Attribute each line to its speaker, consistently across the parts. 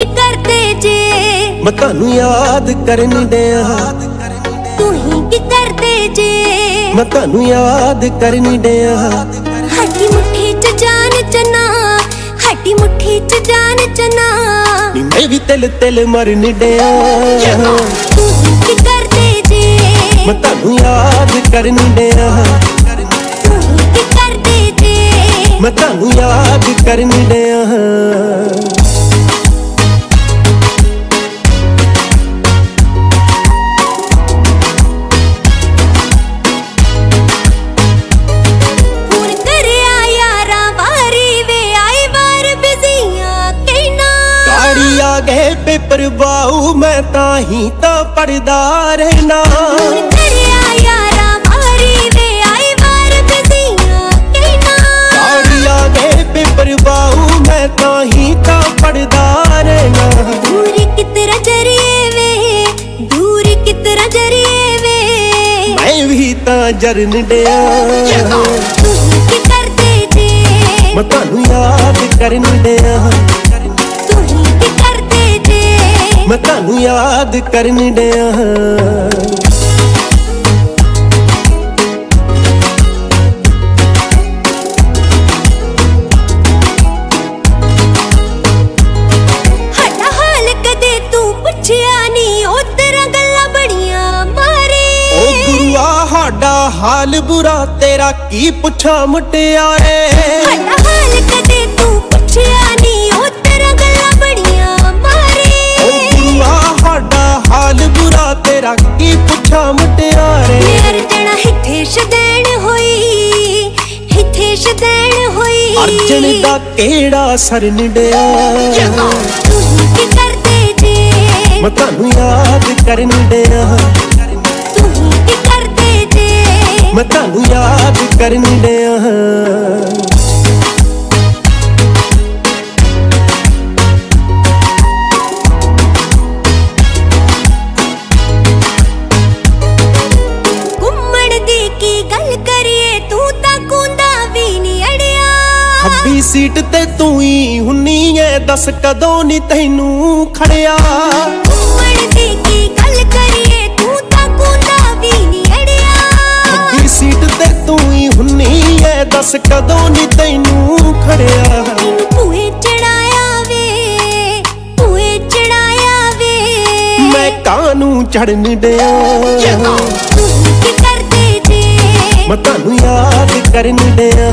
Speaker 1: ਕਰਦੇ ਜੇ?
Speaker 2: ਮੈਂ ਤੁਹਾਨੂੰ ਯਾਦ ਕਰਨ ਡਿਆ।
Speaker 1: ਤੂੰ ਹੀ ਕੀ ਕਰਦੇ ਜੇ?
Speaker 2: ਮੈਂ ਤੁਹਾਨੂੰ ਯਾਦ ਕਰਨ ਡਿਆ।
Speaker 1: ਹੱਡੀ ਮੁੱਠੀ ਚ ਜਾਨ ਚਨਾ ਹੱਡੀ ਮੁੱਠੀ ਚ ਜਾਨ ਚਨਾ।
Speaker 2: ਨੀ ਮੈਂ ਵੀ ਤਿਲ ਤਿਲ ਮਰਨ ਡਿਆ।
Speaker 1: ਤੂੰ ਹੀ ਕੀ ਕਰਦੇ ਜੇ?
Speaker 2: ਮੈਂ ਤੁਹਾਨੂੰ ਯਾਦ ਕਰਨ ਡਿਆ।
Speaker 1: ਤੂੰ ਹੀ ਕੀ ਕਰਦੇ ਜੇ?
Speaker 2: ਮੈਂ ਤੁਹਾਨੂੰ ਯਾਦ ਕਰਨ ਡਿਆ। ਗਏ ਪੇਪਰ ਬਾਉ ਮੈਂ ਤਾਂ ਹੀ ਤਾਂ ਪੜਦਾ ਰਹਿਣਾ
Speaker 1: ਯਾਰਾਂ ਆਈ ਵਾਰ ਕਹਿਣਾ
Speaker 2: ਪੇਪਰ ਬਾਉ ਮੈਂ ਤਾਂ ਹੀ ਤਾਂ ਪੜਦਾ ਰਹਿਣਾ।
Speaker 1: ਦੂਰ ਕਿਤਰਾ ਜਰੀਏ ਵੇ ਦੂਰ ਕਿਤਰਾ ਜਰੀਏ ਵੇ।
Speaker 2: ਮੈਂ ਵੀ ਤਾਂ ਜਰਨ ਡਿਆ।
Speaker 1: ਤੂੰ ਹੀ ਕੀ ਕਰਦੇ ਜੇ?
Speaker 2: ਮੈਂ ਤੁਹਾਨੂੰ ਯਾਦ ਕਰਨ ਡਿਆ। ਮੈਂ ਤੁਹਾਨੂੰ ਯਾਦ ਕਰਨ ਡਿਆ।
Speaker 1: ਸਾਡਾ ਹਾਲ ਕਦੇ ਤੂੰ ਪੁੱਛਿਆ ਨਹੀਂ ਉਹ ਤੇਰਾ ਗੱਲਾਂ ਬੜੀਆਂ ਮਾਰੇ।
Speaker 2: ਓ ਗੁਰੂਆ ਸਾਡਾ ਹਾਲ ਬੁਰਾ ਤੇਰਾ ਕੀ ਪੁੱਛਾਂ ਮੁਟਿਆਰੇ?
Speaker 1: ਹਾਲ ਕਦੇ ਸ਼ਦੈਣ ਹੋਈ ਹਿੱਥੇ ਸ਼ਦੈਣ ਹੋਈ।
Speaker 2: ਅਰਜਨ ਦਾ ਕਿਹੜਾ ਸਰਨ ਡਿਆ?
Speaker 1: ਤੂੰ ਕੀ ਕਰਦੇ ਜੇ?
Speaker 2: ਮੈਂ ਤੁਹਾਨੂੰ ਯਾਦ ਕਰਨ ਡਿਆ।
Speaker 1: ਤੂੰ ਕੀ ਕਰਦੇ ਜੇ?
Speaker 2: ਮੈਂ ਤੁਹਾਨੂੰ ਯਾਦ ਕਰਨ ਡਿਆ। ਖੱਬੀ ਸੀਟ ਤੇ ਤੂੰ ਹੀ ਹੁੰਨੀ ਐ ਦੱਸ ਕਦੋਂ ਨੀ ਤੈਨੂੰ ਖੜਿਆ?
Speaker 1: ਘੁੰਮਣ ਦੀ ਕੀ ਗੱਲ ਕਰੀਏ ਤੂੰ ਤਾਂ ਕੁੰਦਾ ਵੀ ਨਹੀਂ ਅੜਿਆ।
Speaker 2: ਖੱਬੀ ਸੀਟ ਤੇ ਤੂੰ ਹੀ ਹੁੰਨੀ ਐ ਦੱਸ ਕਦੋਂ ਨੀ ਤੈਨੂੰ ਖੜਿਆ?
Speaker 1: ਤੈਨੂੰ ਭੂਏ ਚੜਾਇਆ ਵੇ ਭੂਏ ਚੜਾਇਆ ਵੇ।
Speaker 2: ਮੈਂ ਕਾਨੂੰ ਚੜਨ ਡਿਆ।
Speaker 1: ਤੂੰ ਕੀ ਕਰਦੇ ਜੇ?
Speaker 2: ਮੈਂ ਤੁਹਾਨੂੰ ਯਾਦ ਕਰਨ ਡਿਆ।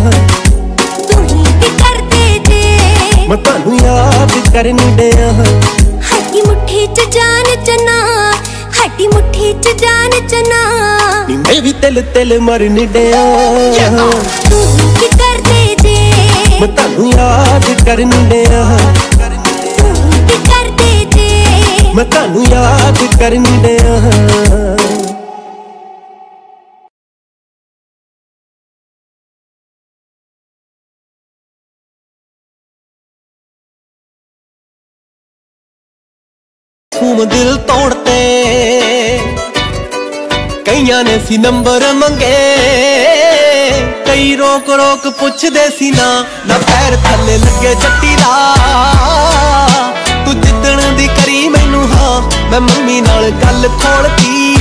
Speaker 2: ਯਾਦ ਕਰਨ ਡਿਆ।
Speaker 1: ਹੱਡੀ ਮੁੱਠੀ ਚ ਜਾਨ ਚਨਾ ਹੱਡੀ ਮੁੱਠੀ ਚ ਜਾਨ ਚਨਾ।
Speaker 2: ਨੀ ਮੈਂ ਵੀ ਤਿਲ ਤਿਲ ਮਰਨ ਡਿਆ।
Speaker 1: ਤੂੰ ਕੀ ਕਰਦੇ ਜੇ?
Speaker 2: ਮੈਂ ਤੁਹਾਨੂੰ ਯਾਦ ਕਰਨ ਡਿਆ।
Speaker 1: ਤੂੰ ਕੀ ਕਰਦੇ ਜੇ?
Speaker 2: ਮੈਂ ਤੁਹਾਨੂੰ ਯਾਦ ਕਰਨ ਡਿਆ। ਤੂੰ ਦਿਲ ਤੋੜਤੇ। ਕਈਆਂ ਨੇ ਸੀ ਨੰਬਰ ਮੰਗੇ। ਕਈ ਰੋਕ ਰੋਕ ਪੁੱਛਦੇ ਸੀ ਨਾ ਨਾ ਪੈਰ ਥੱਲੇ ਲੱਗੇ ਚੱਟੀ ਦਾ ਤੂੰ ਜਿੱਦਣ ਦੀ ਕਰੀ ਮੈਨੂੰ ਹਾਂ, ਮੈਂ ਮੰਮੀ ਨਾਲ ਗੱਲ ਖੋਲਤੀ।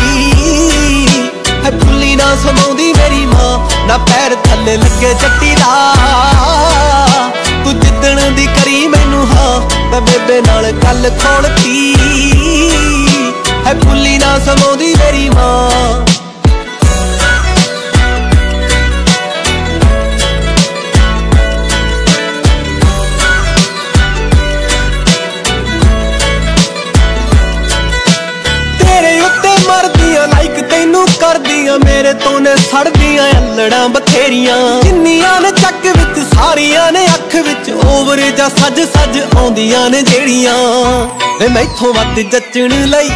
Speaker 2: ਹੈ ਫੁੱਲੀ ਨਾ ਸਮਾਉਂਦੀ ਮੇਰੀ ਮਾਂ, ਨਾ ਪੈਰ ਥੱਲੇ ਲੱਗੇ ਚੱਟੀ ਦਾ ਤੂੰ ਜਿੱਦਣ ਦੀ ਕਰੀ ਮੈਨੂੰ ਮੈਂ ਬੇਬੇ ਨਾਲ ਗੱਲ ਖੋਲਤੀ ਹੈ ਭੁੱਲੀ ਨਾ ਸਮਾਉਂਦੀ ਮੇਰੀ ਮਾਂ। ਤੇਰੇ ਉੱਤੇ ਮਰਦੀਆਂ ਲਾਈਕ ਤੈਨੂੰ ਕਰਦੀਆਂ, ਮੇਰੇ ਤੋਂ ਨੇ ਸੜਦੀਆਂ ਅਲੜਾਂ ਬਥੇਰੀਆਂ। ਸਾਰੀਆਂ ਨੇ ਅੱਖ ਵਿੱਚ ਓਵਰ ਜਾਂ ਸੱਜ ਸੱਜ ਆਉਂਦੀਆਂ ਨੇ ਜਿਹੜੀਆਂ। ਵੇ ਮੈਥੋਂ ਵੱਧ ਜੱਚਣ ਲਈ